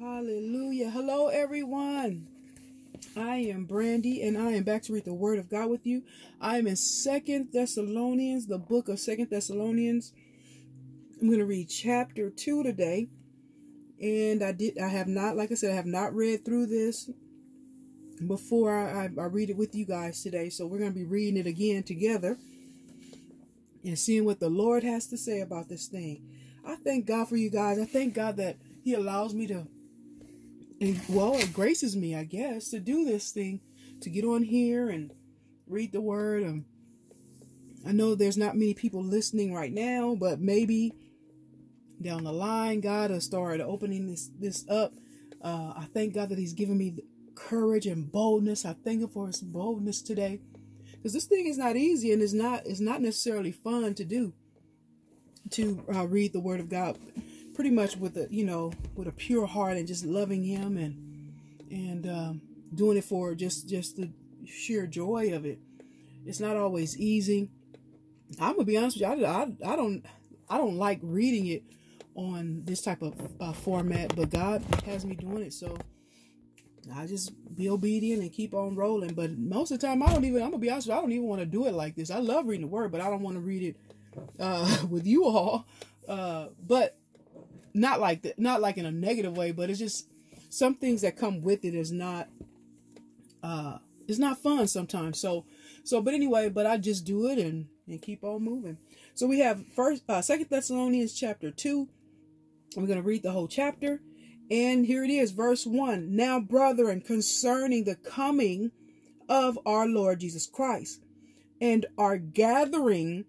Hallelujah. Hello, everyone. I am Brandy, and I am back to read the Word of God with you. I am in Second Thessalonians, the book of Second Thessalonians. I'm going to read chapter two today, and I did. I have not, like I said, I have not read through this before I, I, I read it with you guys today. So we're going to be reading it again together and seeing what the Lord has to say about this thing. I thank God for you guys. I thank God that He allows me to, and well, it graces me, I guess, to do this thing, to get on here and read the Word. And I know there's not many people listening right now, but maybe down the line, God has started opening this this up. Uh, I thank God that He's given me courage and boldness. I thank Him for His boldness today, because this thing is not easy and it's not it's not necessarily fun to do to uh, read the Word of God, pretty much with a you know with a pure heart and just loving Him and and um, doing it for just just the sheer joy of it. It's not always easy. I'm gonna be honest with you. I, I, I don't I don't like reading it on this type of uh, format, but God has me doing it, so I just be obedient and keep on rolling. But most of the time, I don't even. I'm gonna be honest. With you, I don't even want to do it like this. I love reading the Word, but I don't want to read it uh, with you all, uh, but not like that, not like in a negative way, but it's just some things that come with it is not, uh, it's not fun sometimes. So, so, but anyway, but I just do it and, and keep on moving. So we have first, uh, second Thessalonians chapter two. We're going to read the whole chapter. And here it is, verse one. Now, brethren, concerning the coming of our Lord Jesus Christ and our gathering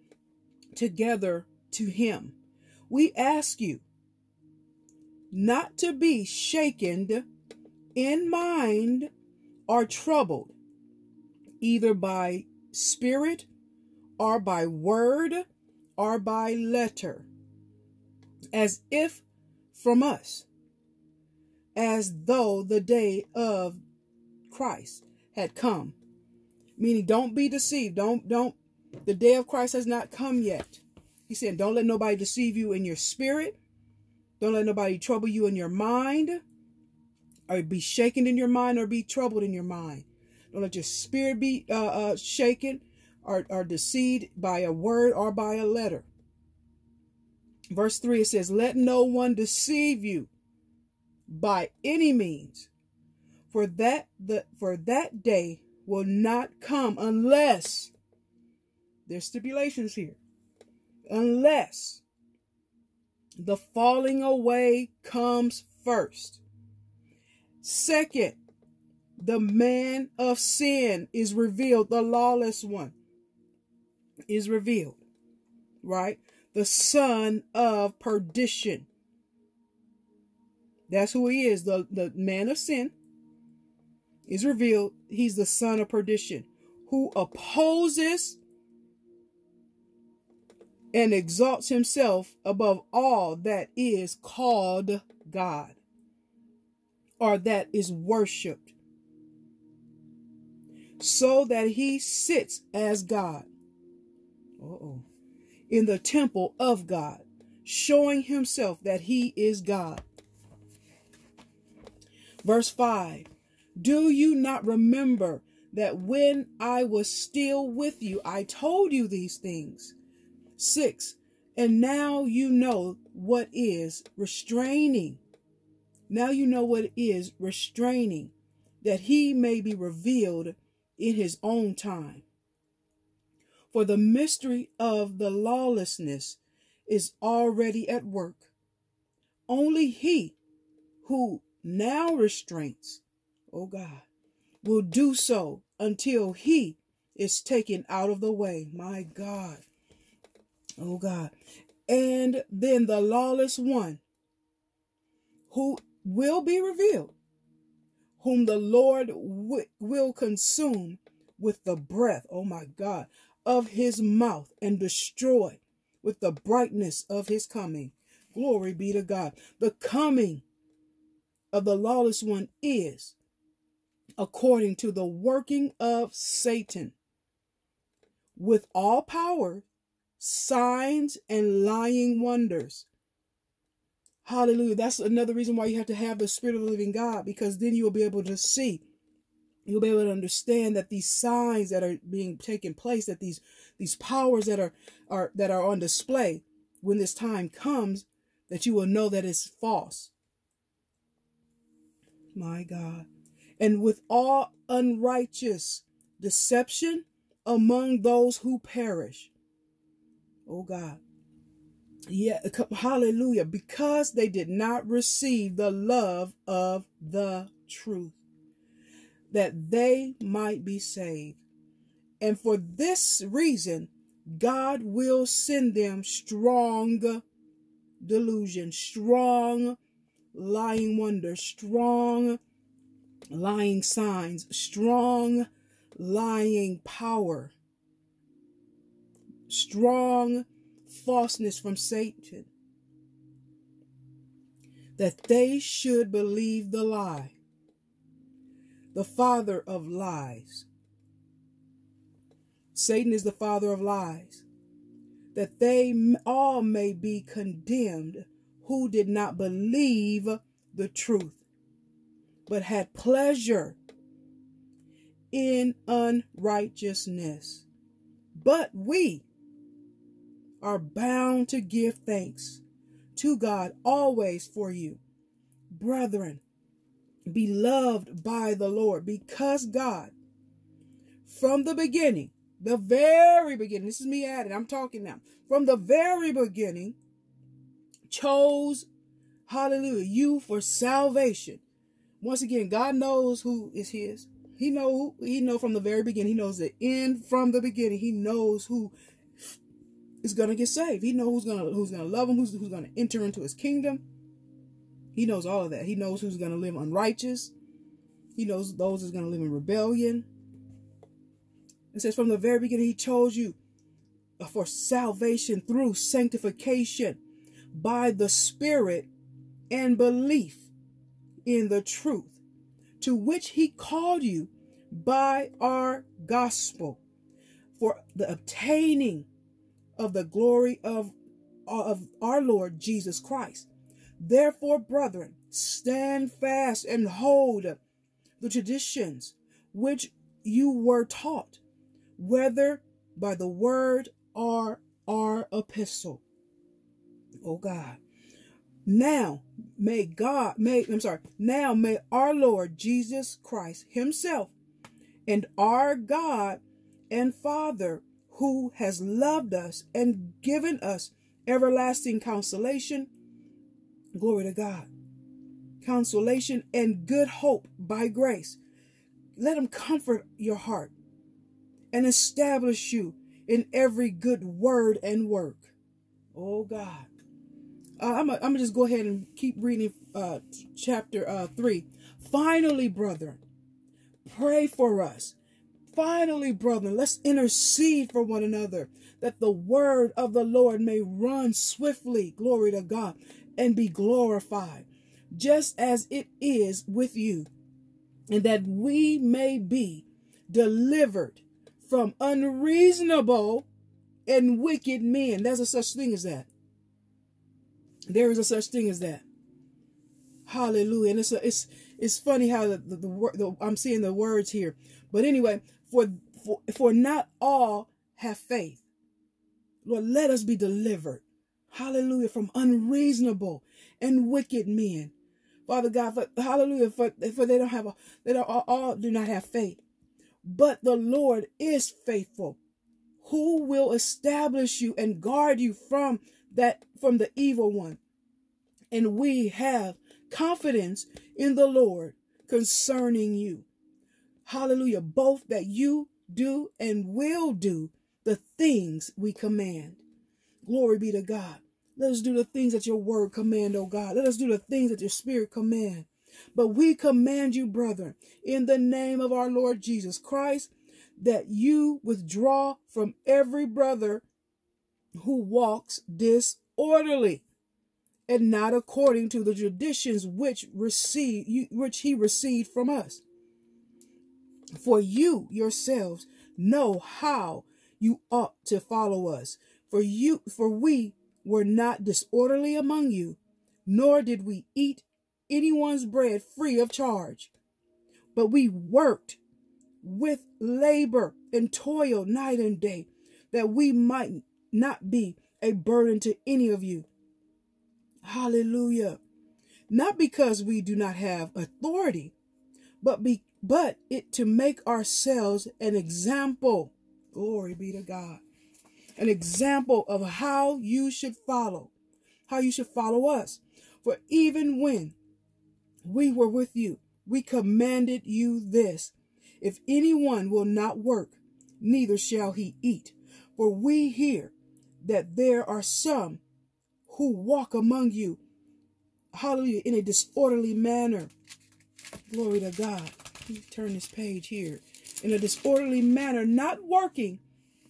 together to him. We ask you not to be shaken in mind or troubled, either by spirit or by word or by letter, as if from us, as though the day of Christ had come. Meaning, don't be deceived. Don't don't the day of Christ has not come yet. He said, Don't let nobody deceive you in your spirit. Don't let nobody trouble you in your mind, or be shaken in your mind, or be troubled in your mind. Don't let your spirit be uh, uh, shaken or, or deceived by a word or by a letter. Verse 3 it says, Let no one deceive you by any means, for that the for that day will not come unless there's stipulations here. Unless the falling away comes first. Second, the man of sin is revealed, the lawless one is revealed, right? The son of perdition. That's who he is. The, the man of sin is revealed. He's the son of perdition who opposes and exalts himself above all that is called God or that is worshiped, so that he sits as God Uh-oh. in the temple of God, showing himself that he is God. Verse 5 Do you not remember that when I was still with you, I told you these things? 6. And now you know what is restraining. Now you know what is restraining, that he may be revealed in his own time. For the mystery of the lawlessness is already at work. Only he who now restrains, oh God, will do so until he is taken out of the way. My God. Oh God. And then the lawless one who will be revealed, whom the Lord will consume with the breath, oh my God, of his mouth and destroy with the brightness of his coming. Glory be to God. The coming of the lawless one is according to the working of Satan with all power signs and lying wonders. Hallelujah. That's another reason why you have to have the Spirit of the living God, because then you'll be able to see. You'll be able to understand that these signs that are being taken place, that these these powers that are are that are on display when this time comes, that you will know that it's false. My God. And with all unrighteous deception among those who perish. Oh God. Yeah, hallelujah. Because they did not receive the love of the truth, that they might be saved. And for this reason, God will send them strong delusion, strong lying wonder, strong lying signs, strong lying power, strong falseness from Satan, that they should believe the lie, the father of lies. Satan is the father of lies, that they all may be condemned who did not believe the truth, but had pleasure in unrighteousness. But we are bound to give thanks to God always for you, brethren, beloved by the Lord, because God, from the beginning, the very beginning, this is me adding, I'm talking now, from the very beginning, chose, hallelujah, you for salvation. Once again, God knows who is his. He know he know from the very beginning. He knows the end from the beginning. He knows who is gonna get saved. He knows who's gonna who's gonna love him, who's who's gonna enter into his kingdom. He knows all of that. He knows who's gonna live unrighteous. He knows those who's gonna live in rebellion. It says from the very beginning, he chose you for salvation through sanctification by the Spirit and belief in the truth to which he called you by our gospel for the obtaining of the glory of, of our Lord Jesus Christ. Therefore, brethren, stand fast and hold the traditions which you were taught, whether by the word or our epistle. Oh God. Now may God, may, I'm sorry, now may our Lord Jesus Christ himself and our God and Father who has loved us and given us everlasting consolation, glory to God, consolation and good hope by grace. Let him comfort your heart and establish you in every good word and work. Oh God. Uh, I'm going to just go ahead and keep reading uh, chapter uh, 3. Finally, brethren, pray for us. Finally, brethren, let's intercede for one another that the word of the Lord may run swiftly, glory to God, and be glorified, just as it is with you, and that we may be delivered from unreasonable and wicked men. There's a such thing as that. There is a such thing as that. Hallelujah. And it's a, it's it's funny how the, the, the, the I'm seeing the words here. But anyway, for, for for not all have faith. Lord, let us be delivered. Hallelujah. From unreasonable and wicked men. Father God, for, hallelujah, for, for they don't have a, they don't all, all do not have faith. But the Lord is faithful, who will establish you and guard you from that from the evil one. And we have confidence in the Lord concerning you. Hallelujah. Both that you do and will do the things we command. Glory be to God. Let us do the things that your word command, oh God. Let us do the things that your spirit command. But we command you, brethren, in the name of our Lord Jesus Christ, that you withdraw from every brother who walks disorderly and not according to the traditions which receive which he received from us. For you yourselves know how you ought to follow us. For you for we were not disorderly among you, nor did we eat anyone's bread free of charge, but we worked with labor and toil night and day that we might not be a burden to any of you. Hallelujah. Not because we do not have authority, but be, but it to make ourselves an example. Glory be to God. An example of how you should follow, how you should follow us. For even when we were with you, we commanded you this if anyone will not work, neither shall he eat. For we hear that there are some who walk among you, hallelujah, in a disorderly manner. Glory to God. Turn this page here. In a disorderly manner, not working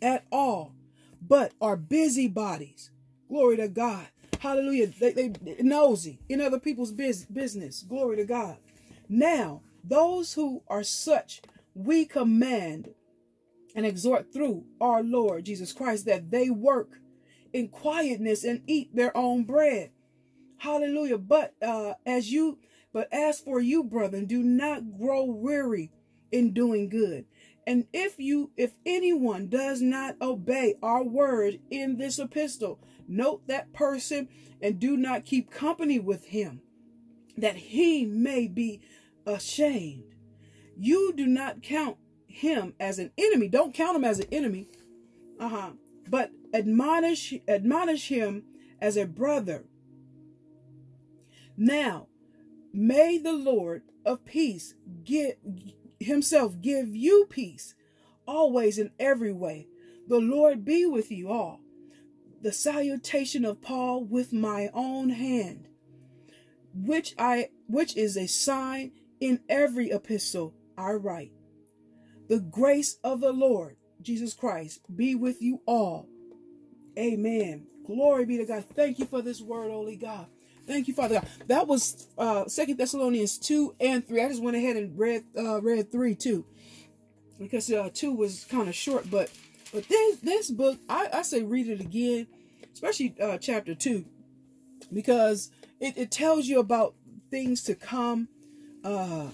at all, but are busybodies. Glory to God. Hallelujah. They, they nosy in other people's biz, business. Glory to God. Now, those who are such, we command and exhort through our Lord Jesus Christ that they work in quietness and eat their own bread. Hallelujah. But uh, as you, but as for you, brethren, do not grow weary in doing good. And if you, if anyone does not obey our word in this epistle, note that person and do not keep company with him, that he may be ashamed. You do not count him as an enemy. Don't count him as an enemy. Uh-huh. But admonish admonish him as a brother. Now, may the Lord of peace give himself give you peace always in every way. The Lord be with you all. The salutation of Paul with my own hand, which I which is a sign in every epistle I write. The grace of the Lord Jesus Christ be with you all. Amen. Glory be to God. Thank you for this word, holy God. Thank you, Father God. That was uh Second Thessalonians 2 and 3. I just went ahead and read uh read 3 too. Because uh 2 was kind of short, but but this this book, I, I say read it again, especially uh chapter 2. Because it, it tells you about things to come, uh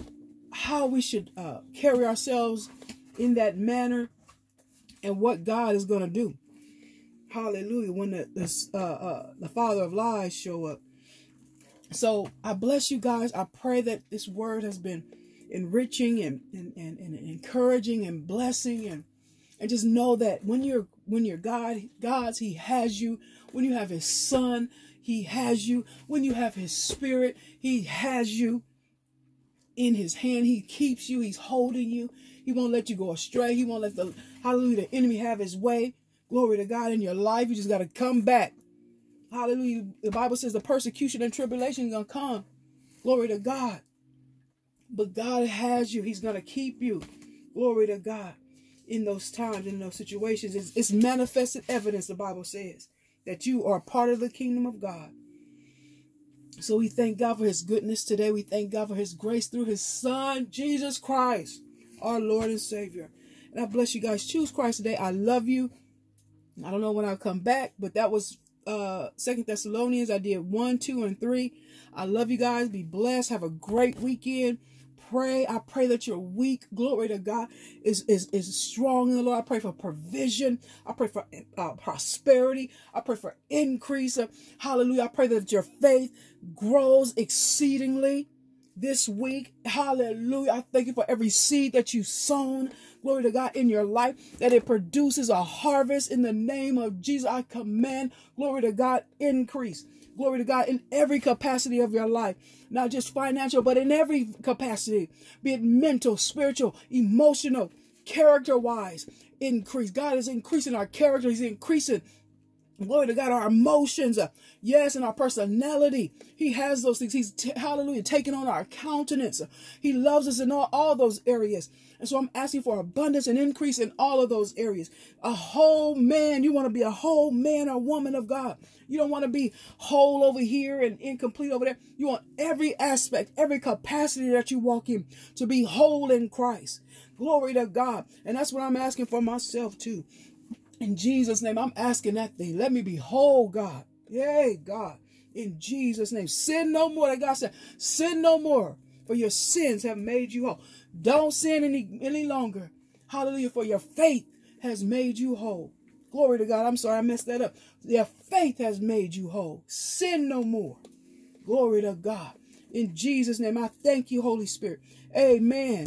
how we should uh carry ourselves in that manner and what God is going to do. Hallelujah. When the, the, uh, uh, the father of lies show up. So I bless you guys. I pray that this word has been enriching and, and, and, and encouraging and blessing and and just know that when you're when you're God God's he has you. When you have his son he has you. When you have his spirit he has you in his hand. He keeps you. He's holding you. He won't let you go astray. He won't let the hallelujah the enemy have his way. Glory to God in your life. You just got to come back Hallelujah. The Bible says the persecution and tribulation is going to come. Glory to God. But God has you. He's going to keep you. Glory to God. In those times, in those situations, it's, it's manifested evidence, the Bible says, that you are part of the kingdom of God. So we thank God for his goodness today. We thank God for his grace through his son, Jesus Christ, our Lord and Savior. And I bless you guys. Choose Christ today. I love you. I don't know when I'll come back, but that was uh second thessalonians. I did one two and three. I love you guys. Be blessed. Have a great weekend. Pray. I pray that your week glory to god is is is strong in the lord. I pray for provision. I pray for uh, prosperity. I pray for increase. Hallelujah. I pray that your faith grows exceedingly this week hallelujah i thank you for every seed that you've sown glory to God, in your life, that it produces a harvest in the name of Jesus. I command, glory to God, increase. Glory to God in every capacity of your life, not just financial, but in every capacity, be it mental, spiritual, emotional, character wise, increase. God is increasing our character, He's increasing Glory to God, our emotions, uh, yes, and our personality. He has those things. He's, hallelujah, taking on our countenance. He loves us in all, all those areas. And so I'm asking for abundance and increase in all of those areas. A whole man, you want to be a whole man or woman of God. You don't want to be whole over here and incomplete over there. You want every aspect, every capacity that you walk in to be whole in Christ. Glory to God. And that's what I'm asking for myself too. In Jesus' name, I'm asking that thing. Let me be whole, God. Yay, God. In Jesus' name. Sin no more. Like God said, sin no more. For your sins have made you whole. Don't sin any, any longer. Hallelujah. For your faith has made you whole. Glory to God. I'm sorry I messed that up. Your faith has made you whole. Sin no more. Glory to God. In Jesus' name, I thank you, Holy Spirit. Amen.